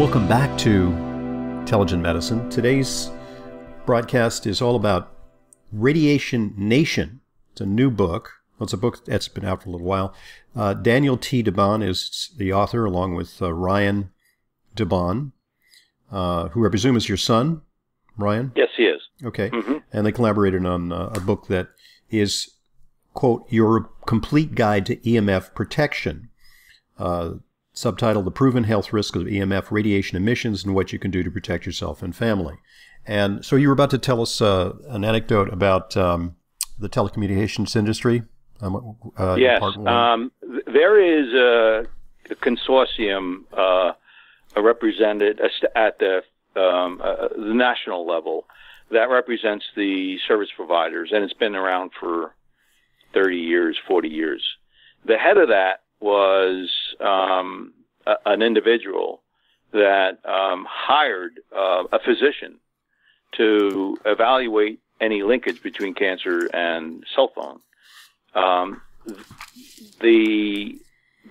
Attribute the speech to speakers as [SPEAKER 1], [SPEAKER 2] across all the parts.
[SPEAKER 1] Welcome back to Intelligent Medicine. Today's broadcast is all about Radiation Nation. It's a new book. Well, it's a book that's been out for a little while. Uh, Daniel T. DeBaun is the author, along with uh, Ryan DeBaun, uh, who I presume is your son, Ryan?
[SPEAKER 2] Yes, he is.
[SPEAKER 1] Okay. Mm-hmm. And they collaborated on uh, a book that is, quote, your complete guide to EMF protection. Subtitled The Proven Health Risks of EMF Radiation Emissions and What You Can Do to Protect Yourself and Family. And so you were about to tell us uh, an anecdote about um, the telecommunications industry.
[SPEAKER 2] Um, uh, yes. Um, there is a, a consortium uh, represented at the, um, uh, the national level that represents the service providers, and it's been around for 30 years, 40 years. The head of that was um, a, an individual that um, hired uh, a physician to evaluate any linkage between cancer and cell phone. Um, the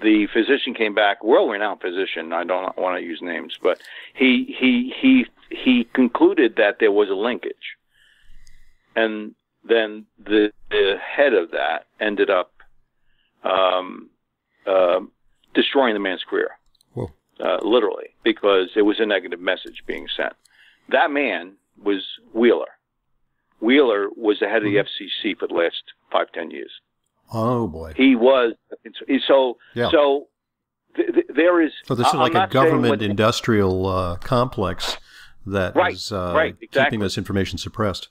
[SPEAKER 2] the physician came back, world-renowned physician. I don't want to use names, but he he he he concluded that there was a linkage, and then the, the head of that ended up um, uh, destroying the man's career, uh, literally, because it was a negative message being sent. That man was Wheeler. Wheeler was the head of the mm-hmm. FCC for the last five, ten years.
[SPEAKER 1] Oh boy,
[SPEAKER 2] he was. So, yeah. so th- th- there is.
[SPEAKER 1] So this is like a government industrial uh, complex that
[SPEAKER 2] right,
[SPEAKER 1] is uh,
[SPEAKER 2] right, exactly.
[SPEAKER 1] keeping this information suppressed.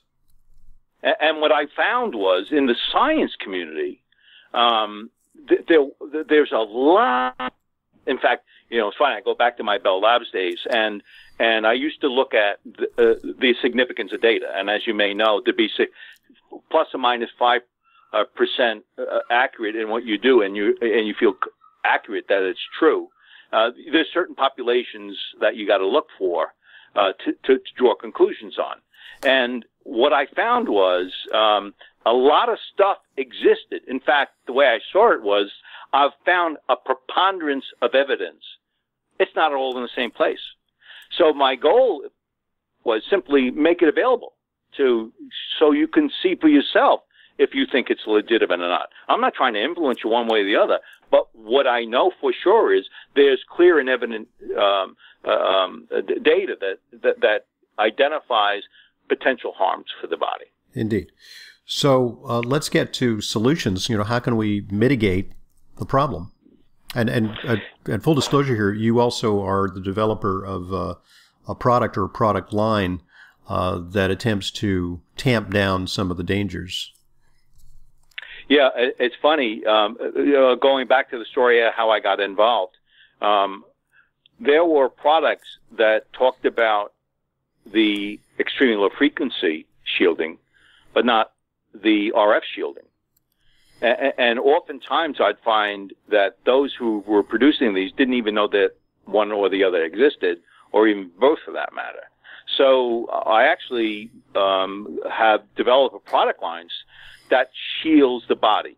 [SPEAKER 2] And, what I found was in the science community, um, there, there's a lot. In fact, you know, it's funny. I go back to my Bell Labs days, and and I used to look at the, uh, the significance of data. And as you may know, to be plus or minus five uh, percent uh, accurate in what you do, and you and you feel accurate that it's true. Uh, there's certain populations that you got to look for uh, to, to, to, draw conclusions on. And what I found was um, a lot of stuff existed. In fact, the way I saw it was I've found a preponderance of evidence. It's not all in the same place. So my goal was simply make it available to so you can see for yourself if you think it's legitimate or not. I'm not trying to influence you one way or the other, but what I know for sure is there's clear and evident um, uh, um, data that, that that identifies potential harms for the body.
[SPEAKER 1] Indeed. So uh, let's get to solutions. You know, how can we mitigate the problem? And and uh, and full disclosure here, you also are the developer of uh, a product or a product line uh, that attempts to tamp down some of the dangers.
[SPEAKER 2] Yeah, it's funny. Um, going back to the story of how I got involved, um, there were products that talked about the extremely low frequency shielding, but not the RF shielding. And oftentimes I'd find that those who were producing these didn't even know that one or the other existed, or even both for that matter. So I actually um, have developed a product lines that shields the body.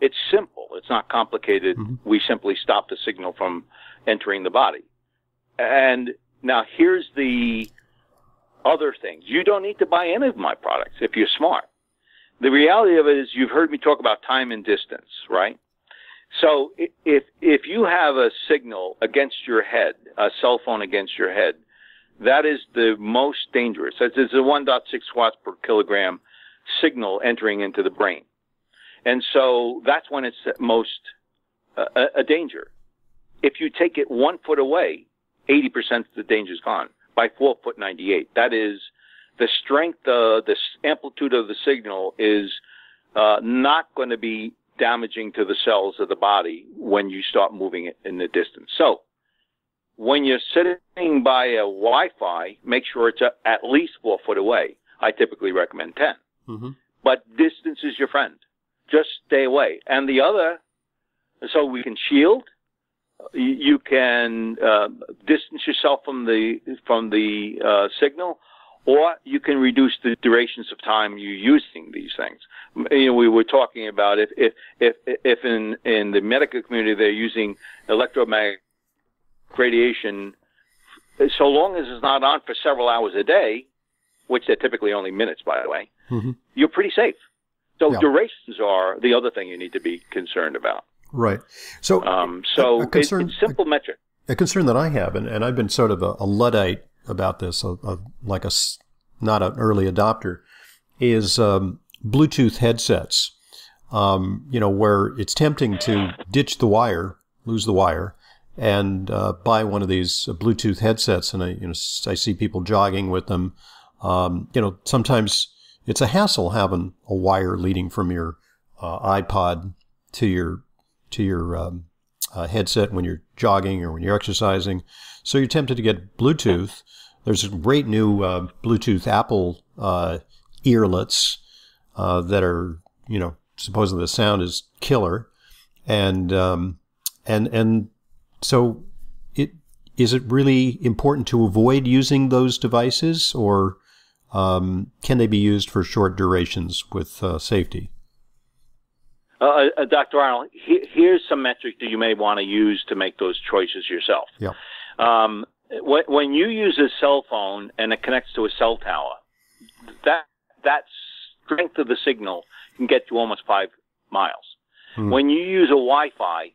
[SPEAKER 2] It's simple. It's not complicated. Mm-hmm. We simply stop the signal from entering the body. And now here's the other things. You don't need to buy any of my products if you're smart the reality of it is you've heard me talk about time and distance, right? So if if you have a signal against your head, a cell phone against your head, that is the most dangerous. That is a 1.6 watts per kilogram signal entering into the brain, and so that's when it's most uh, a, a danger. If you take it one foot away, 80% of the danger is gone by four foot 98. That is the strength, uh, the amplitude of the signal is uh, not going to be damaging to the cells of the body when you start moving it in the distance. So when you're sitting by a Wi-Fi, make sure it's a, at least four foot away. I typically recommend 10. Mm-hmm. But distance is your friend. Just stay away. And the other, so we can shield. You can uh, distance yourself from the from the uh, signal, or you can reduce the durations of time you're using these things. You know, we were talking about if if if if in in the medical community they're using electromagnetic radiation so long as it's not on for several hours a day, which they're typically only minutes, by the way,
[SPEAKER 1] mm-hmm.
[SPEAKER 2] you're pretty safe. So
[SPEAKER 1] Yeah.
[SPEAKER 2] durations are the other thing you need to be concerned about.
[SPEAKER 1] Right. So
[SPEAKER 2] Um, so
[SPEAKER 1] A- a
[SPEAKER 2] it-
[SPEAKER 1] concern-
[SPEAKER 2] it's simple metric.
[SPEAKER 1] a concern that I have, and, and I've been sort of a, a luddite about this, a, a, like a not an early adopter, is um, Bluetooth headsets. Um, you know, where it's tempting to ditch the wire, lose the wire, and uh, buy one of these uh, Bluetooth headsets. And I, you know, I see people jogging with them. Um, you know, sometimes it's a hassle having a wire leading from your uh, iPod to your to your um, uh, headset when you're jogging or when you're exercising. So you're tempted to get Bluetooth. There's a great new uh, Bluetooth Apple uh, earlets uh, that are, you know, supposedly the sound is killer, and um, and and so it is it really important to avoid using those devices, or um, can they be used for short durations with uh, safety?
[SPEAKER 2] Uh, uh, Dr. Ronald, he, here's some metric that you may want to use to make those choices yourself.
[SPEAKER 1] Yeah.
[SPEAKER 2] Um, when, when you use a cell phone and it connects to a cell tower, that that strength of the signal can get you almost five miles.
[SPEAKER 1] Hmm.
[SPEAKER 2] When you use a Wi-Fi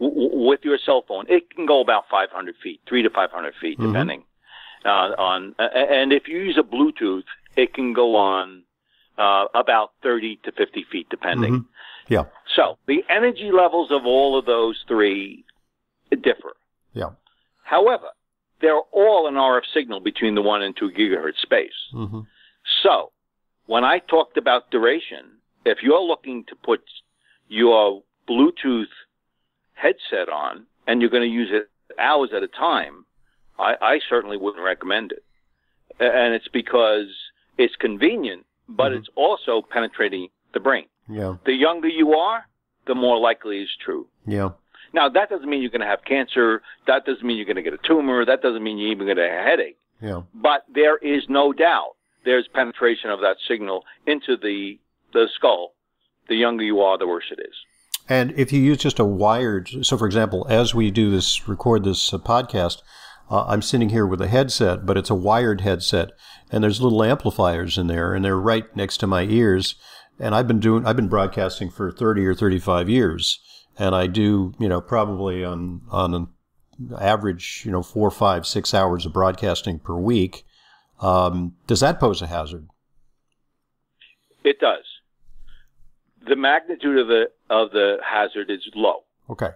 [SPEAKER 2] w- w- with your cell phone, it can go about 500 feet, three to 500 feet,
[SPEAKER 1] Mhm.
[SPEAKER 2] depending uh, on. Uh, and if you use a Bluetooth, it can go on uh, about 30 to 50 feet, depending.
[SPEAKER 1] Mhm. Yeah.
[SPEAKER 2] So the energy levels of all of those three differ.
[SPEAKER 1] Yeah.
[SPEAKER 2] However, they're all an RF signal between the one and two gigahertz space.
[SPEAKER 1] hmm
[SPEAKER 2] So when I talked about duration, if you're looking to put your Bluetooth headset on and you're going to use it hours at a time, I, I certainly wouldn't recommend it. And it's because it's convenient, but
[SPEAKER 1] Mhm.
[SPEAKER 2] it's also penetrating the brain.
[SPEAKER 1] Yeah.
[SPEAKER 2] The younger you are, the more likely it's true.
[SPEAKER 1] Yeah.
[SPEAKER 2] Now, that doesn't mean you're going to have cancer. That doesn't mean you're going to get a tumor. That doesn't mean you're even going to have a headache.
[SPEAKER 1] Yeah.
[SPEAKER 2] But there is no doubt there's penetration of that signal into the, the skull. The younger you are, the worse it is.
[SPEAKER 1] And if you use just a wired, so for example, as we do this, record this uh, podcast, uh, I'm sitting here with a headset, but it's a wired headset, and there's little amplifiers in there, and they're right next to my ears. And I've been doing, I've been broadcasting for 30 or 35 years, and I do, you know, probably on on an average, you know, four, five, six hours of broadcasting per week. Um, does that pose a hazard?
[SPEAKER 2] It does. The magnitude of the of the hazard is low.
[SPEAKER 1] Okay,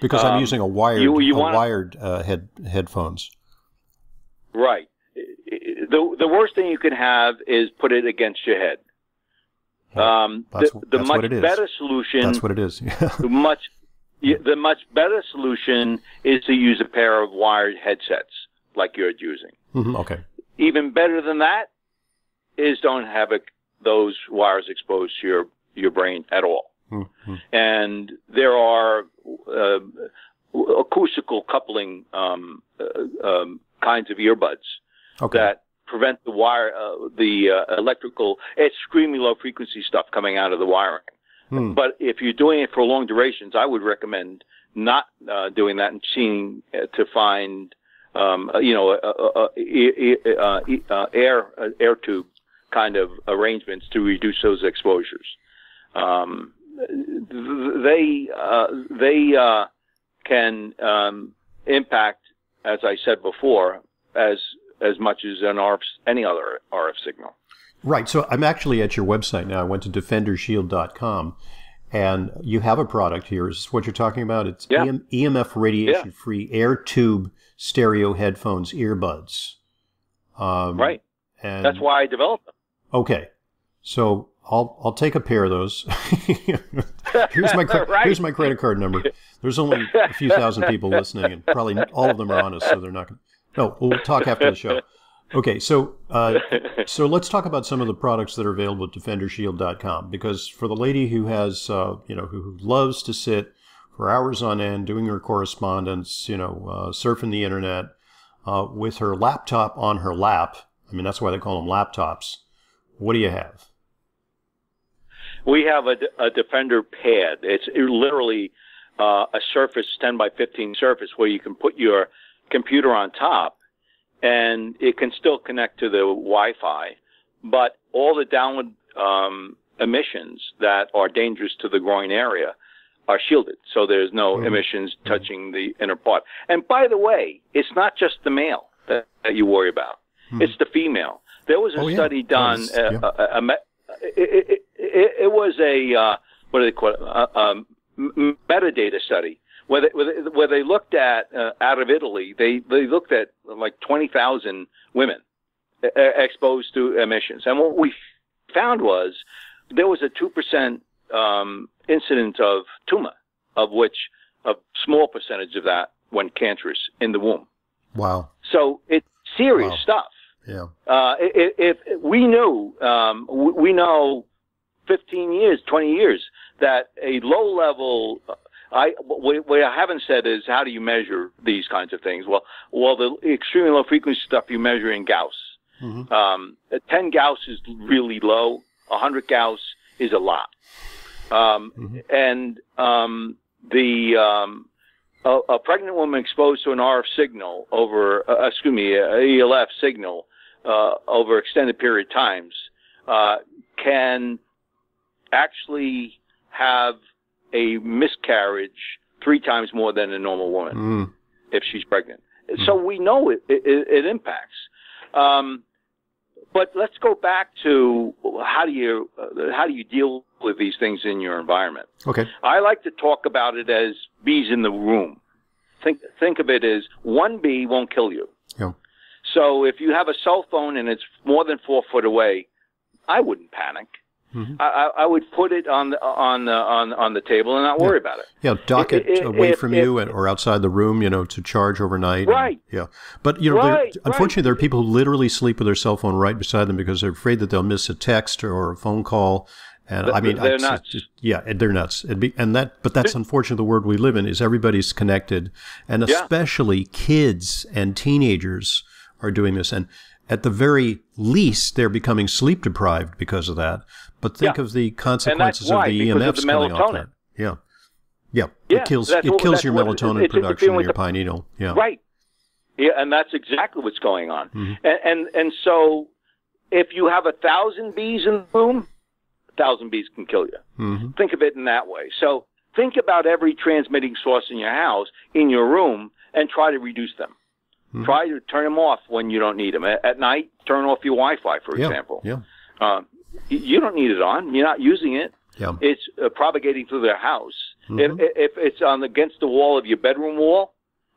[SPEAKER 1] because I'm
[SPEAKER 2] Um,
[SPEAKER 1] using a wired,
[SPEAKER 2] you- you
[SPEAKER 1] a
[SPEAKER 2] wanna-
[SPEAKER 1] wired uh, head headphones.
[SPEAKER 2] Right. The the worst thing you can have is put it against your head. Um,
[SPEAKER 1] That's-
[SPEAKER 2] the the
[SPEAKER 1] that's
[SPEAKER 2] much
[SPEAKER 1] what it is.
[SPEAKER 2] better solution
[SPEAKER 1] That's what it is.
[SPEAKER 2] the much the much better solution is to use a pair of wired headsets like you're using.
[SPEAKER 1] Mhm, okay.
[SPEAKER 2] Even better than that is don't have it, those wires exposed to your your brain at all.
[SPEAKER 1] Mhm.
[SPEAKER 2] And there are uh, acoustical coupling um, uh, um, kinds of earbuds
[SPEAKER 1] Okay.
[SPEAKER 2] that prevent the wire, uh, the uh, electrical, extremely low frequency stuff coming out of the wiring.
[SPEAKER 1] Hmm.
[SPEAKER 2] But if you're doing it for long durations, I would recommend not uh, doing that and seeing uh, to find, um, uh, you know, air uh, air tube kind of arrangements to reduce those exposures. Um, they uh, they uh, can um, impact, as I said before, as as much as an RF, any other RF signal.
[SPEAKER 1] Right. So I'm actually at your website now. I went to defendershield.com and you have a product here. Is this what you're talking about? It's
[SPEAKER 2] Yeah.
[SPEAKER 1] EM, EMF radiation free air tube stereo headphones, earbuds. Um,
[SPEAKER 2] Right.
[SPEAKER 1] And
[SPEAKER 2] That's why I developed them.
[SPEAKER 1] Okay. So I'll I'll take a pair of those. here's my
[SPEAKER 2] Right.
[SPEAKER 1] here's my credit card number. There's only a few thousand people listening, and probably all of them are honest, so they're not. Gonna, no, we'll talk after the show. Okay, so uh, so let's talk about some of the products that are available at DefenderShield.com because for the lady who has uh, you know who loves to sit for hours on end doing her correspondence, you know, uh, surfing the internet uh, with her laptop on her lap. I mean, that's why they call them laptops. What do you have?
[SPEAKER 2] We have a, a Defender pad. It's literally uh, a surface, 10 by 15 surface, where you can put your computer on top and it can still connect to the Wi-Fi, but all the downward um, emissions that are dangerous to the groin area are shielded, so there's no
[SPEAKER 1] Mhm.
[SPEAKER 2] emissions touching the inner part. And by the way, it's not just the male that, that you worry about;
[SPEAKER 1] Hmm.
[SPEAKER 2] it's the female. There was a
[SPEAKER 1] Oh, yeah.
[SPEAKER 2] study done. Uh,
[SPEAKER 1] yeah.
[SPEAKER 2] a, a, a, it, it, it, it was a uh, what do they call it? Uh, um, metadata study where they, where they, looked at uh, out of Italy. They they looked at like twenty thousand women uh, exposed to emissions, and what we found was there was a two percent um, incidence of tumor, of which a small percentage of that went cancerous in the womb.
[SPEAKER 1] Wow.
[SPEAKER 2] So it's serious
[SPEAKER 1] Wow.
[SPEAKER 2] stuff.
[SPEAKER 1] Yeah.
[SPEAKER 2] Uh, if, if we knew, um, we we know 15 years, 20 years, that a low level, I, what what I haven't said is how do you measure these kinds of things? Well, well, the extremely low frequency stuff you measure in Gauss.
[SPEAKER 1] Mhm.
[SPEAKER 2] Um, 10 Gauss is really low. 100 Gauss is a lot. Um,
[SPEAKER 1] Mhm.
[SPEAKER 2] and, um, the, um, a, a pregnant woman exposed to an RF signal over, uh, excuse me, a ELF signal, uh, over extended period of times, uh, can actually have a miscarriage three times more than a normal woman
[SPEAKER 1] Mm.
[SPEAKER 2] if she's pregnant. So we know it, it, it impacts. Um, but let's go back to how do you uh, how do you deal with these things in your environment?
[SPEAKER 1] Okay.
[SPEAKER 2] I like to talk about it as bees in the room. Think think of it as one bee won't kill you.
[SPEAKER 1] Yeah.
[SPEAKER 2] So if you have a cell phone and it's more than four foot away, I wouldn't panic.
[SPEAKER 1] Mhm.
[SPEAKER 2] I, I I would put it on the on the on on the table and not worry about it.
[SPEAKER 1] Yeah, dock it
[SPEAKER 2] If- if-
[SPEAKER 1] away
[SPEAKER 2] if-
[SPEAKER 1] from you and, or outside the room, you know, to charge overnight. and-
[SPEAKER 2] Right.
[SPEAKER 1] yeah. But, you know, there-
[SPEAKER 2] Right,
[SPEAKER 1] unfortunately, there are people who literally sleep with their cell phone right beside them because they're afraid that they'll miss a text or a phone call. And I mean,
[SPEAKER 2] They're
[SPEAKER 1] it's-
[SPEAKER 2] nuts.
[SPEAKER 1] it's- yeah, they're nuts. It'd be, and that, but that's unfortunately the world we live in is everybody's connected, and
[SPEAKER 2] Yeah.
[SPEAKER 1] especially kids and teenagers are doing this. And at the very least, they're becoming sleep deprived because of that. But think
[SPEAKER 2] Yeah.
[SPEAKER 1] of the consequences
[SPEAKER 2] why,
[SPEAKER 1] of the
[SPEAKER 2] because of
[SPEAKER 1] EMFs
[SPEAKER 2] the
[SPEAKER 1] coming off that. Yeah. Yeah.
[SPEAKER 2] Yeah,
[SPEAKER 1] it kills it kills
[SPEAKER 2] that's
[SPEAKER 1] your melatonin
[SPEAKER 2] it's
[SPEAKER 1] production in your
[SPEAKER 2] the-
[SPEAKER 1] pineal. Yeah.
[SPEAKER 2] Right. Yeah, and that's exactly what's going on.
[SPEAKER 1] Mhm.
[SPEAKER 2] And, and and so, if you have a thousand bees in the room, a thousand bees can kill you.
[SPEAKER 1] hmm
[SPEAKER 2] Think of it in that way. So think about every transmitting source in your house, in your room, and try to reduce them.
[SPEAKER 1] Mhm.
[SPEAKER 2] Try to turn them off when you don't need them. At, at night, turn off your Wi-Fi, for
[SPEAKER 1] Yeah.
[SPEAKER 2] example.
[SPEAKER 1] Yeah.
[SPEAKER 2] Um, you don't need it on. You're not using it.
[SPEAKER 1] Yeah.
[SPEAKER 2] It's uh, propagating through their house.
[SPEAKER 1] Mhm.
[SPEAKER 2] If, if it's on against the wall of your bedroom wall,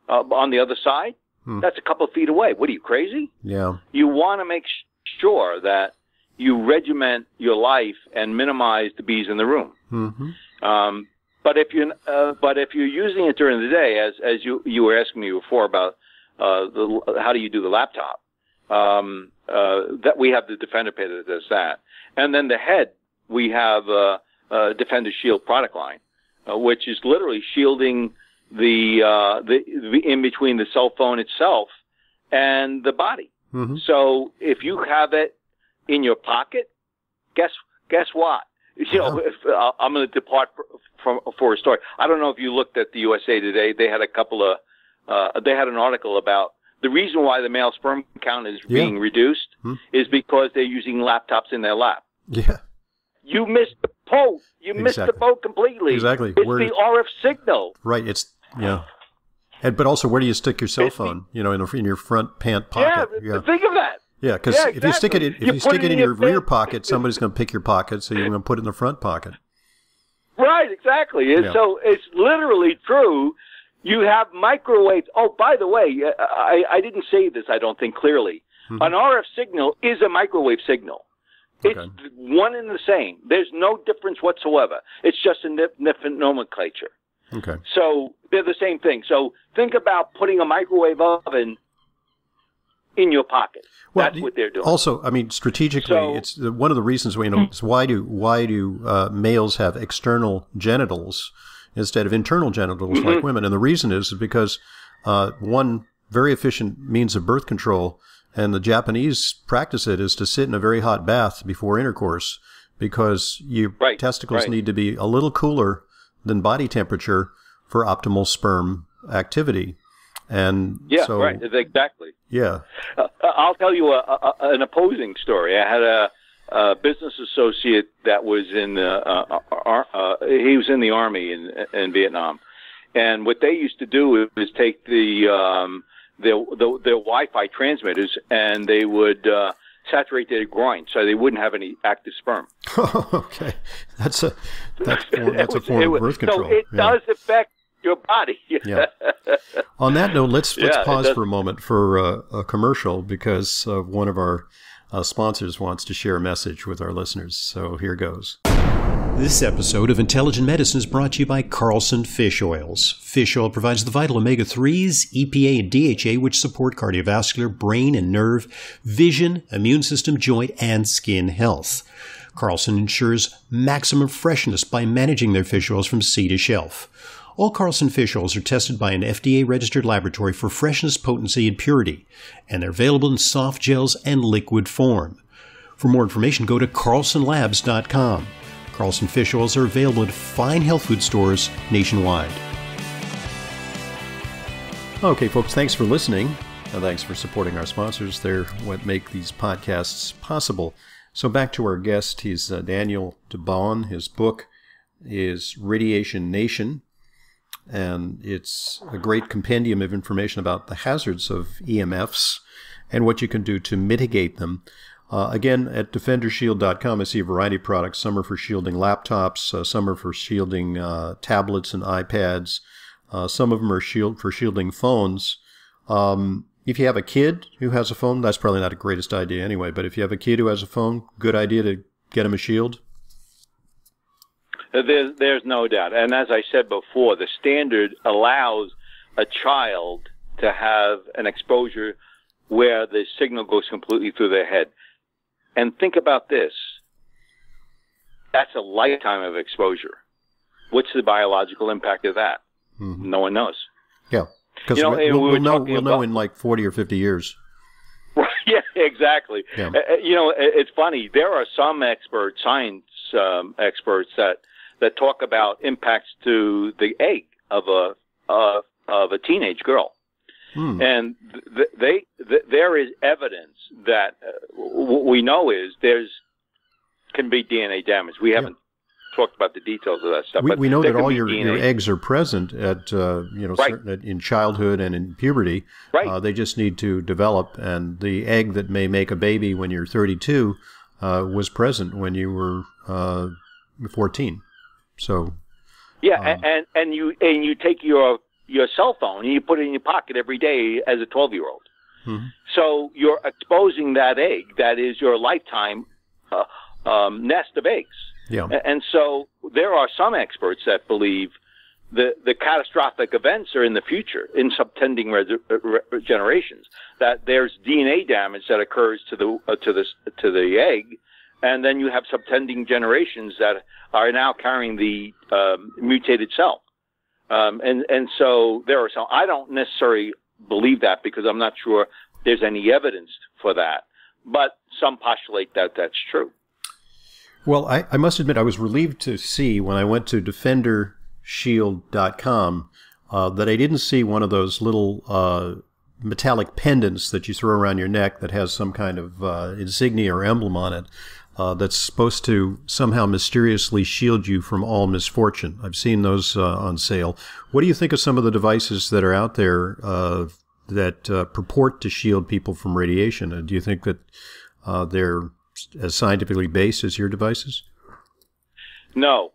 [SPEAKER 2] uh, on the other side,
[SPEAKER 1] Hmm.
[SPEAKER 2] that's a couple of feet away. What are you crazy?
[SPEAKER 1] Yeah.
[SPEAKER 2] You want to make sh- sure that you regiment your life and minimize the bees in the room.
[SPEAKER 1] hmm
[SPEAKER 2] Um, but if you uh, but if you're using it during the day, as as you you were asking me before about uh, the, how do you do the laptop, um, uh, that we have the Defender pad that does that, and then the head we have uh, uh, Defender Shield product line, uh, which is literally shielding the uh, the, the in between the cell phone itself and the body.
[SPEAKER 1] hmm
[SPEAKER 2] So if you have it in your pocket, guess guess what? You know, if, uh, I'm going to depart from for a story. I don't know if you looked at the USA Today. They had a couple of uh, they had an article about the reason why the male sperm count is
[SPEAKER 1] Yeah.
[SPEAKER 2] being reduced
[SPEAKER 1] Hmm.
[SPEAKER 2] is because they're using laptops in their lap.
[SPEAKER 1] Yeah.
[SPEAKER 2] You missed the boat. You missed the boat completely.
[SPEAKER 1] Exactly.
[SPEAKER 2] It's
[SPEAKER 1] Where
[SPEAKER 2] the RF signal.
[SPEAKER 1] Right. It's yeah. And but also, where do you stick your cell phone? You know, in, in your front pant pocket.
[SPEAKER 2] Yeah, think of that.
[SPEAKER 1] Yeah, because
[SPEAKER 2] Yeah,
[SPEAKER 1] if you stick it in, if
[SPEAKER 2] You
[SPEAKER 1] you stick
[SPEAKER 2] it
[SPEAKER 1] in your
[SPEAKER 2] your
[SPEAKER 1] rear pocket, somebody's going to pick your pocket, so you're going to put it in the front pocket.
[SPEAKER 2] Right, exactly. And
[SPEAKER 1] Yeah.
[SPEAKER 2] So it's literally true. You have microwaves. Oh, by the way, uh, I, I didn't say this, I don't think clearly.
[SPEAKER 1] Mhm.
[SPEAKER 2] An RF signal is a microwave signal. It's
[SPEAKER 1] Okay.
[SPEAKER 2] one and the same. There's no difference whatsoever. It's just a different nomenclature.
[SPEAKER 1] Okay.
[SPEAKER 2] So they're the same thing. So think about putting a microwave oven in your pocket.
[SPEAKER 1] Well,
[SPEAKER 2] That's what they're doing.
[SPEAKER 1] Also, I mean, strategically,
[SPEAKER 2] So-
[SPEAKER 1] it's one of the reasons we you know is why do why do uh, males have external genitals instead of internal genitals like
[SPEAKER 2] Mm-hmm.
[SPEAKER 1] women? And the reason is because uh, one very efficient means of birth control, and the Japanese practice it, is to sit in a very hot bath before intercourse because your
[SPEAKER 2] Right,
[SPEAKER 1] testicles
[SPEAKER 2] right.
[SPEAKER 1] need to be a little cooler than body temperature for optimal sperm activity. And
[SPEAKER 2] yeah,
[SPEAKER 1] so,
[SPEAKER 2] right, exactly.
[SPEAKER 1] Yeah.
[SPEAKER 2] Uh, I'll tell you a, a, an opposing story. I had a, a business associate that was in the uh, uh, uh, he was in the army in in Vietnam, and what they used to do is take the um, their, the, their Wi-Fi transmitters and they would uh, saturate their groin so they wouldn't have any active sperm.
[SPEAKER 1] okay, that's a that's, that's a form of birth control.
[SPEAKER 2] So it yeah. does affect your body.
[SPEAKER 1] yeah. On that note, let's let's yeah, pause for a moment for uh, a commercial because uh, one of our uh, sponsors wants to share a message with our listeners. So here goes. This episode of Intelligent Medicine is brought to you by Carlson Fish Oils. Fish oil provides the vital omega 3s, EPA, and DHA, which support cardiovascular, brain and nerve, vision, immune system, joint, and skin health. Carlson ensures maximum freshness by managing their fish oils from sea to shelf. All Carlson fish oils are tested by an FDA registered laboratory for freshness, potency, and purity, and they're available in soft gels and liquid form. For more information, go to carlsonlabs.com. Carlson fish oils are available at fine health food stores nationwide. Okay, folks, thanks for listening. And thanks for supporting our sponsors. They're what make these podcasts possible. So back to our guest. He's uh, Daniel DeBaun. His book is Radiation Nation, and it's a great compendium of information about the hazards of EMFs and what you can do to mitigate them. Uh, again, at defendershield.com, I see a variety of products. Some are for shielding laptops, uh, some are for shielding uh, tablets and iPads. Uh, some of them are shield for shielding phones. Um, if you have a kid who has a phone, that's probably not the greatest idea anyway. But if you have a kid who has a phone, good idea to get him a shield.
[SPEAKER 2] There's, there's no doubt. And as I said before, the standard allows a child to have an exposure where the signal goes completely through their head. And think about this. That's a lifetime of exposure. What's the biological impact of that? Mm-hmm. No one knows.
[SPEAKER 1] Yeah. Because you know, we'll, we we'll, know, we'll know in like 40 or 50 years.
[SPEAKER 2] yeah, exactly. Yeah. Uh, uh, you know, it's funny. There are some experts, science um, experts, that, that talk about impacts to the egg of a, uh, of a teenage girl. Hmm. And th- they, th- there is evidence that uh, what we know is there's can be DNA damage. We haven't yeah. talked about the details of that stuff.
[SPEAKER 1] We, we know that all your, your eggs are present at uh, you know right. certain, in childhood and in puberty.
[SPEAKER 2] Right.
[SPEAKER 1] Uh, they just need to develop, and the egg that may make a baby when you're 32 uh, was present when you were uh, 14. So.
[SPEAKER 2] Yeah, um, and and you and you take your your cell phone and you put it in your pocket every day as a 12 year old. Mm-hmm. So you're exposing that egg that is your lifetime uh, um, nest of eggs.
[SPEAKER 1] Yeah.
[SPEAKER 2] And so there are some experts that believe the, the catastrophic events are in the future in subtending re- re- generations. That there's DNA damage that occurs to the uh, to the to the egg, and then you have subtending generations that are now carrying the um, mutated cell. Um, and, and so there are some, I don't necessarily believe that because I'm not sure there's any evidence for that, but some postulate that that's true.
[SPEAKER 1] Well, I, I must admit, I was relieved to see when I went to defendershield.com uh, that I didn't see one of those little uh, metallic pendants that you throw around your neck that has some kind of uh, insignia or emblem on it uh, that's supposed to somehow mysteriously shield you from all misfortune. I've seen those uh, on sale. What do you think of some of the devices that are out there uh, that uh, purport to shield people from radiation? Uh, do you think that uh, they're as scientifically based as your devices?
[SPEAKER 2] No,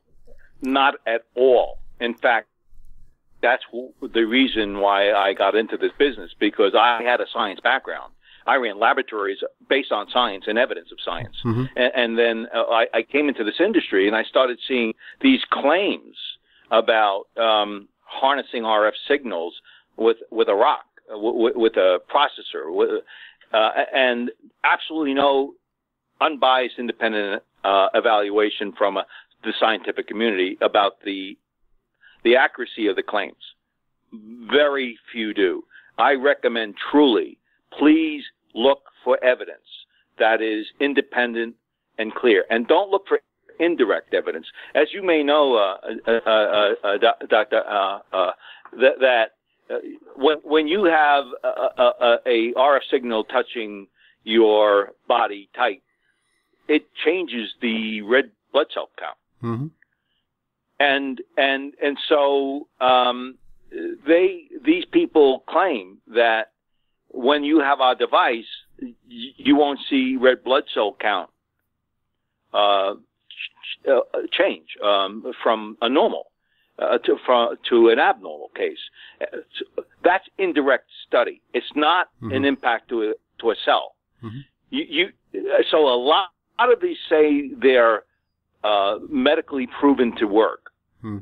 [SPEAKER 2] not at all. In fact, that's the reason why I got into this business because I had a science background. I ran laboratories based on science and evidence of science. Mm-hmm. And, and, then uh, I, I, came into this industry and I started seeing these claims about um, harnessing RF signals with with a rock, uh, with, with a processor, with, uh, and absolutely no unbiased, independent uh, evaluation from a, the scientific community about the the accuracy of the claims. Very few do. I recommend truly please look for evidence that is independent and clear. And don't look for indirect evidence. As you may know, uh, uh, uh, uh Doctor, uh, uh, that, that uh, when when you have a, a, a RF signal touching your body tight, it changes the red blood cell count.
[SPEAKER 1] Mm-hmm.
[SPEAKER 2] And and and so um, they these people claim that when you have our device, you won't see red blood cell count uh, ch- uh, change um, from a normal uh, to from, to an abnormal case. Uh, that's indirect study. It's not mm-hmm. an impact to a to a cell. Mm-hmm. You, you so a lot, a lot of these say they're uh, medically proven to work. Hmm.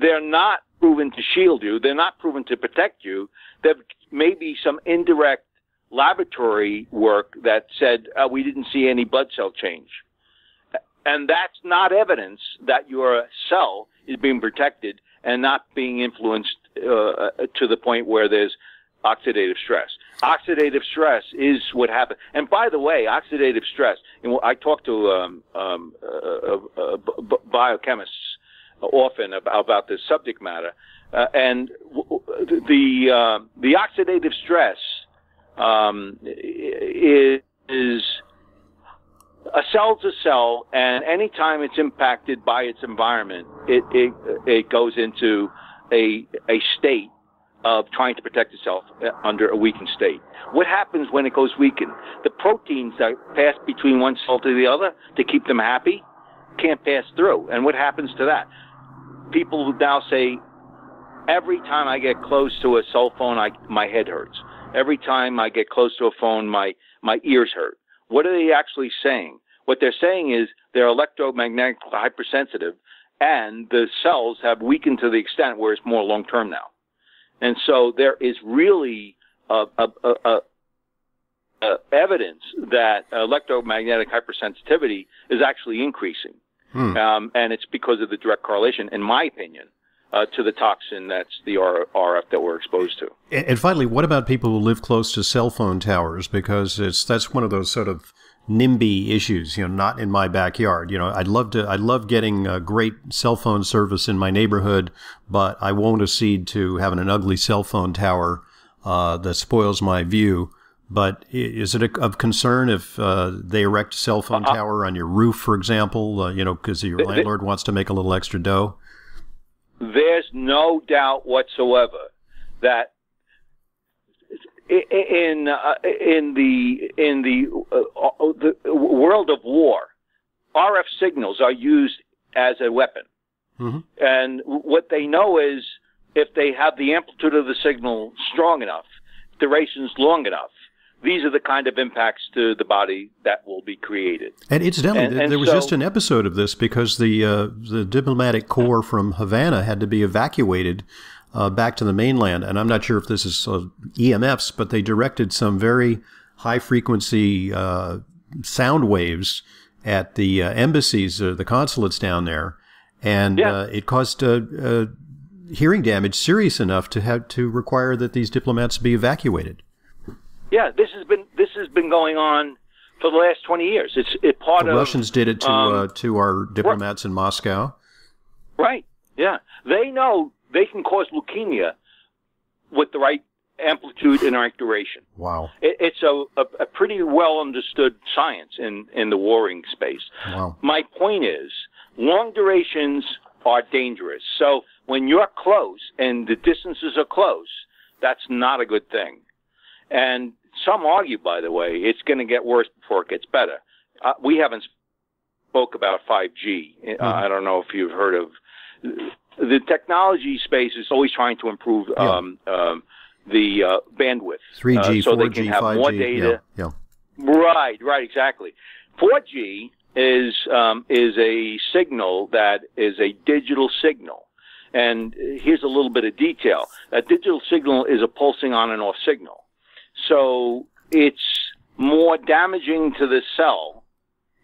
[SPEAKER 2] They're not proven to shield you. They're not proven to protect you. There may be some indirect laboratory work that said uh, we didn't see any blood cell change. And that's not evidence that your cell is being protected and not being influenced uh, to the point where there's oxidative stress. Oxidative stress is what happens. And by the way, oxidative stress, I talk to um, um, uh, uh, uh biochemists often about, about this subject matter, uh, and the uh, the oxidative stress um, is, a cell's a cell, and anytime it's impacted by its environment, it it, it goes into a a state of trying to protect itself uh, under a weakened state. What happens when it goes weakened? The proteins that pass between one cell to the other to keep them happy can't pass through. And what happens to that? People now say, every time I get close to a cell phone, I, my head hurts. Every time I get close to a phone, my, my ears hurt. What are they actually saying? What they're saying is they're electromagnetic hypersensitive and the cells have weakened to the extent where it's more long term now. And so there is really a, a, a, evidence that electromagnetic hypersensitivity is actually increasing. Hmm. Um, and it's because of the direct correlation, in my opinion, uh, to the toxin that's the RF that we're exposed to.
[SPEAKER 1] And finally, what about people who live close to cell phone towers? Because it's that's one of those sort of NIMBY issues, you know, not in my backyard. You know, I'd love to, I'd love getting a great cell phone service in my neighborhood, but I won't accede to having an ugly cell phone tower uh, that spoils my view. But is it of concern if uh, they erect a cell phone uh, tower on your roof, for example? Uh, you know, because your landlord wants to make a little extra dough.
[SPEAKER 2] There's no doubt whatsoever that in uh, in the in the, uh, uh, the world of war, RF signals are used as a weapon, mm-hmm. and what they know is if they have the amplitude of the signal strong enough, durations long enough, these are the kind of impacts to the body that will be created.
[SPEAKER 1] And incidentally, and, and there was so, just an episode of this because the uh, the diplomatic corps from Havana had to be evacuated uh, back to the mainland. And I'm not sure if this is uh, EMFs, but they directed some very high frequency uh, sound waves at the uh, embassies, uh, the consulates down there, and yeah. Uh, it caused hearing damage serious enough to have to require that these diplomats be evacuated.
[SPEAKER 2] Yeah, this has been this has been going on for the last 20 years. It's it part
[SPEAKER 1] the
[SPEAKER 2] of
[SPEAKER 1] Russians did it to um, to our diplomats in Moscow.
[SPEAKER 2] Right. Yeah, they know they can cause leukemia with the right amplitude and right duration.
[SPEAKER 1] Wow.
[SPEAKER 2] It, it's a, a, a, pretty well understood science in, in the warring space.
[SPEAKER 1] Wow.
[SPEAKER 2] My point is, long durations are dangerous. So when you're close and the distances are close, that's not a good thing. And some argue, by the way, it's going to get worse before it gets better. Uh, we haven't spoke about 5G. Mm-hmm. Uh, I don't know if you've heard of the technology space is always trying to improve yeah. um, um, the uh, bandwidth.
[SPEAKER 1] 3G,
[SPEAKER 2] uh, so
[SPEAKER 1] 4G,
[SPEAKER 2] they can have
[SPEAKER 1] 5G,
[SPEAKER 2] more data.
[SPEAKER 1] Yeah,
[SPEAKER 2] yeah. Right, right, exactly. 4G is um, is a signal that is a digital signal. And here's a little bit of detail. A digital signal is a pulsing on and off signal. So it's more damaging to the cell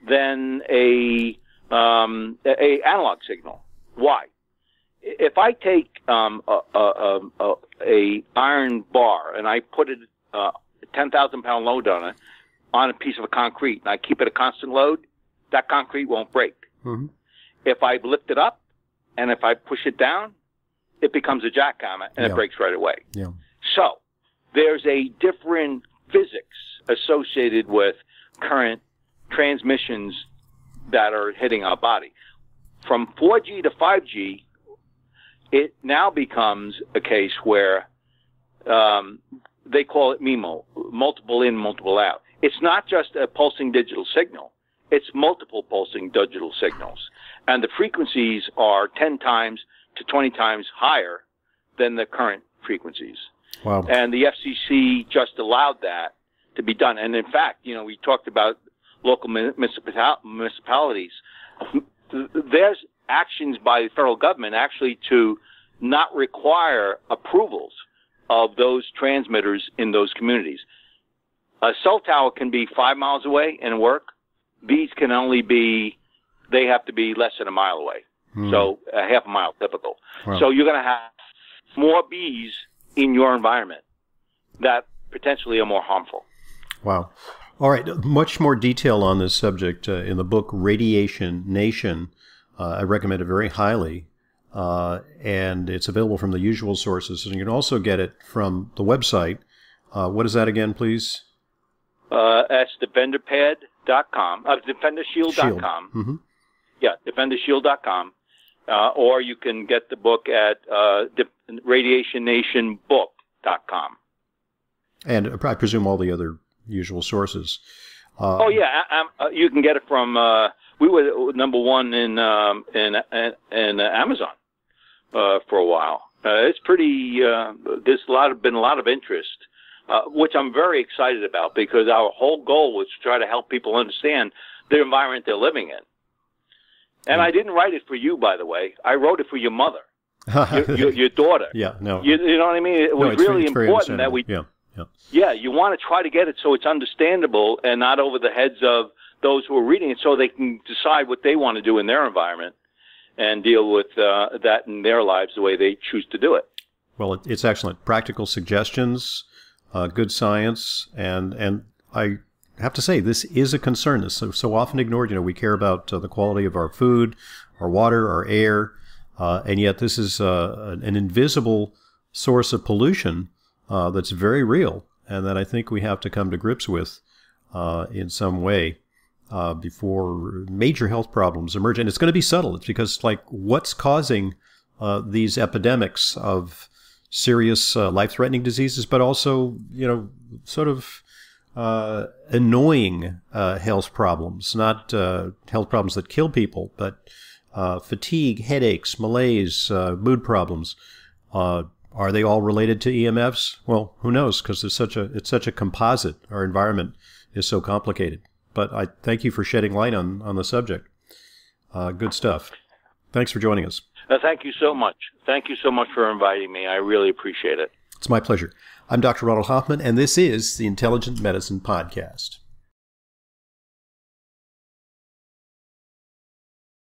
[SPEAKER 2] than a um, a analog signal. Why? if I take um, a, a, a, a, iron bar and I put a uh, ten thousand pound load on it on a piece of concrete and I keep it a constant load, that concrete won't break. Mm-hmm. If I lift it up and if I push it down, it becomes a jackhammer and
[SPEAKER 1] Yeah.
[SPEAKER 2] it breaks right away.
[SPEAKER 1] Yeah.
[SPEAKER 2] So there's a different physics associated with current transmissions that are hitting our body. From 4G to 5G, it now becomes a case where um, they call it MIMO, multiple in, multiple out. It's not just a pulsing digital signal. It's multiple pulsing digital signals. And the frequencies are 10 times to 20 times higher than the current frequencies.
[SPEAKER 1] Wow.
[SPEAKER 2] And the FCC just allowed that to be done. And in fact, you know, we talked about local municipal- municipalities. There's actions by the federal government actually to not require approvals of those transmitters in those communities. A cell tower can be five miles away and work. These can only be, they have to be less than a mile away.
[SPEAKER 1] Hmm.
[SPEAKER 2] So a half a mile typical.
[SPEAKER 1] Wow.
[SPEAKER 2] So you're going to have more bees in your environment that potentially are more harmful.
[SPEAKER 1] Wow. All right. Much more detail on this subject uh, in the book Radiation Nation. Uh, I recommend it very highly. Uh, and it's available from the usual sources. And you can also get it from the website. Uh, what is that again, please?
[SPEAKER 2] Uh, that's defenderpad.com, uh, defendershield.com.
[SPEAKER 1] hmm
[SPEAKER 2] Yeah, defendershield.com. Uh, or you can get the book at uh, radiationnationbook.com.
[SPEAKER 1] And I presume all the other usual sources. Uh,
[SPEAKER 2] Oh yeah, I, I'm, uh, you can get it from. Uh, we were number one in um, in in, in uh, Amazon uh, for a while. Uh, it's pretty. Uh, there's a lot of been a lot of interest, uh, which I'm very excited about because our whole goal was to try to help people understand the environment they're living in. And I didn't write it for you, by the way. I wrote it for your mother, your, your, your daughter.
[SPEAKER 1] yeah, no.
[SPEAKER 2] You, you know what I mean? It
[SPEAKER 1] No,
[SPEAKER 2] was
[SPEAKER 1] it's
[SPEAKER 2] really important that we
[SPEAKER 1] understandable. Yeah,
[SPEAKER 2] yeah, you want to try to get it so it's understandable and not over the heads of those who are reading it so they can decide what they want to do in their environment and deal with uh, that in their lives the way they choose to do it.
[SPEAKER 1] Well, it, it's excellent. Practical suggestions, uh, good science, and and I have to say this is a concern. that's so, so often ignored. You know, we care about uh, the quality of our food, our water, our air, uh, and yet this is uh, an invisible source of pollution uh, that's very real, and that I think we have to come to grips with uh, in some way. Uh, before major health problems emerge, and it's going to be subtle. It's because, like, what's causing these epidemics of serious life-threatening diseases, but also you know sort of uh, annoying uh, health problems, not uh, health problems that kill people, but uh, fatigue, headaches, malaise, uh, mood problems. Uh, are they all related to EMFs? Well, who knows? Because it's such a it's such a composite. Our environment is so complicated. But I thank you for shedding light on on the subject. Uh, good stuff. Thanks for joining us.
[SPEAKER 2] Uh, thank you so much. Thank you so much for inviting me. I really appreciate it.
[SPEAKER 1] It's my pleasure. I'm Dr. Ronald Hoffman, and this is the Intelligent Medicine Podcast.